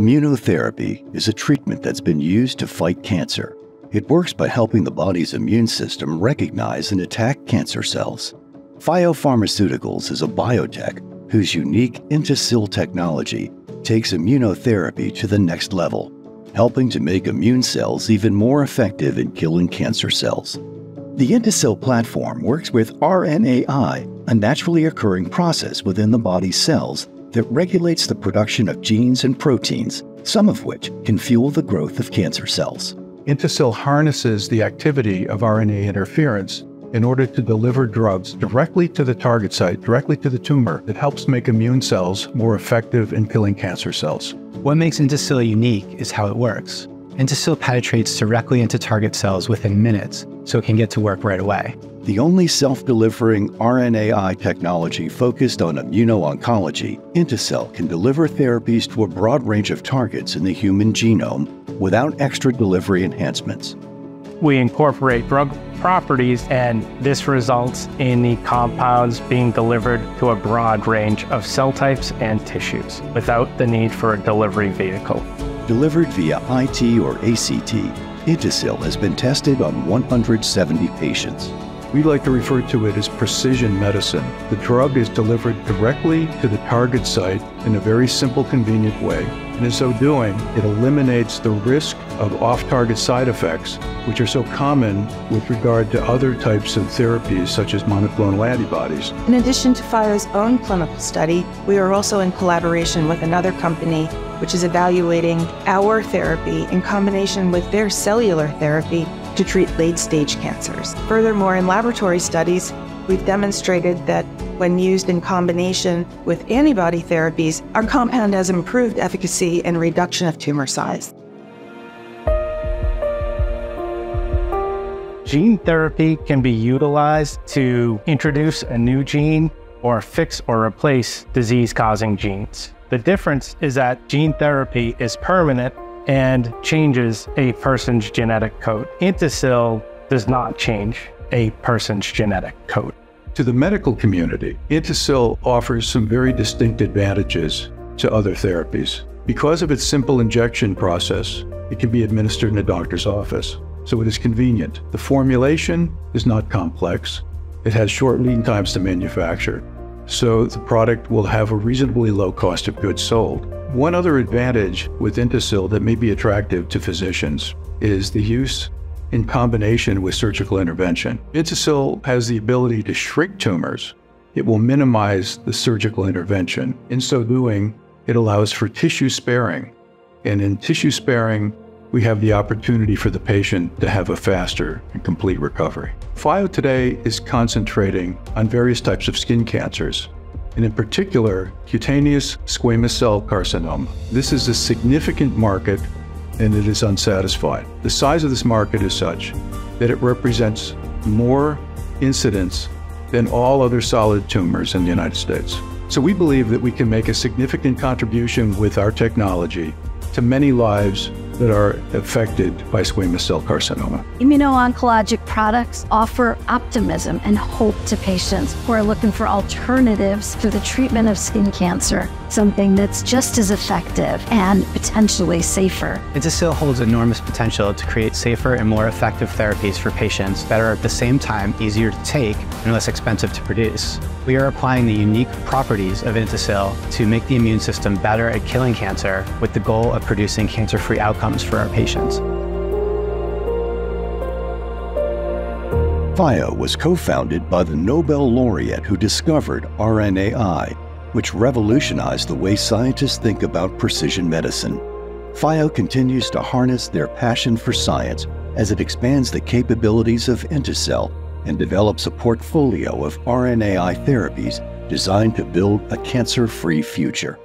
Immunotherapy is a treatment that's been used to fight cancer. It works by helping the body's immune system recognize and attack cancer cells. Phio Pharmaceuticals is a biotech whose unique INTASYL technology takes immunotherapy to the next level, helping to make immune cells even more effective in killing cancer cells. The INTASYL platform works with RNAi, a naturally occurring process within the body's cells that regulates the production of genes and proteins, some of which can fuel the growth of cancer cells. INTASYL harnesses the activity of RNA interference in order to deliver drugs directly to the target site, directly to the tumor, that helps make immune cells more effective in killing cancer cells. What makes INTASYL unique is how it works. INTASYL penetrates directly into target cells within minutes, so it can get to work right away. The only self-delivering RNAi technology focused on immuno-oncology, INTASYL can deliver therapies to a broad range of targets in the human genome without extra delivery enhancements. We incorporate drug properties, and this results in the compounds being delivered to a broad range of cell types and tissues without the need for a delivery vehicle. Delivered via IT or ACT, INTASYL has been tested on 170 patients. We like to refer to it as precision medicine. The drug is delivered directly to the target site in a very simple, convenient way. And in so doing, it eliminates the risk of off target side effects, which are so common with regard to other types of therapies, such as monoclonal antibodies. In addition to Phio's own clinical study, we are also in collaboration with another company which is evaluating our therapy in combination with their cellular therapy to treat late stage cancers. Furthermore, in laboratory studies, we've demonstrated that when used in combination with antibody therapies, our compound has improved efficacy and reduction of tumor size. Gene therapy can be utilized to introduce a new gene or fix or replace disease causing genes. The difference is that gene therapy is permanent and changes a person's genetic code. INTASYL does not change a person's genetic code. To the medical community, INTASYL offers some very distinct advantages to other therapies. Because of its simple injection process, it can be administered in a doctor's office, so it is convenient. The formulation is not complex. It has short lead times to manufacture, so the product will have a reasonably low cost of goods sold. One other advantage with INTASYL that may be attractive to physicians is the use in combination with surgical intervention. INTASYL has the ability to shrink tumors. It will minimize the surgical intervention. In so doing, it allows for tissue sparing. And in tissue sparing, we have the opportunity for the patient to have a faster and complete recovery. Phio today is concentrating on various types of skin cancers, and in particular, cutaneous squamous cell carcinoma. This is a significant market and it is unsatisfied. The size of this market is such that it represents more incidence than all other solid tumors in the United States. So we believe that we can make a significant contribution with our technology to many lives that are affected by squamous cell carcinoma. Immuno-oncologic products offer optimism and hope to patients who are looking for alternatives to the treatment of skin cancer, something that's just as effective and potentially safer. INTASYL holds enormous potential to create safer and more effective therapies for patients that are at the same time easier to take and less expensive to produce. We are applying the unique properties of INTASYL to make the immune system better at killing cancer with the goal of producing cancer-free outcomes outcomes for our patients. Phio was co-founded by the Nobel laureate who discovered RNAi, which revolutionized the way scientists think about precision medicine. Phio continues to harness their passion for science as it expands the capabilities of INTASYL and develops a portfolio of RNAi therapies designed to build a cancer-free future.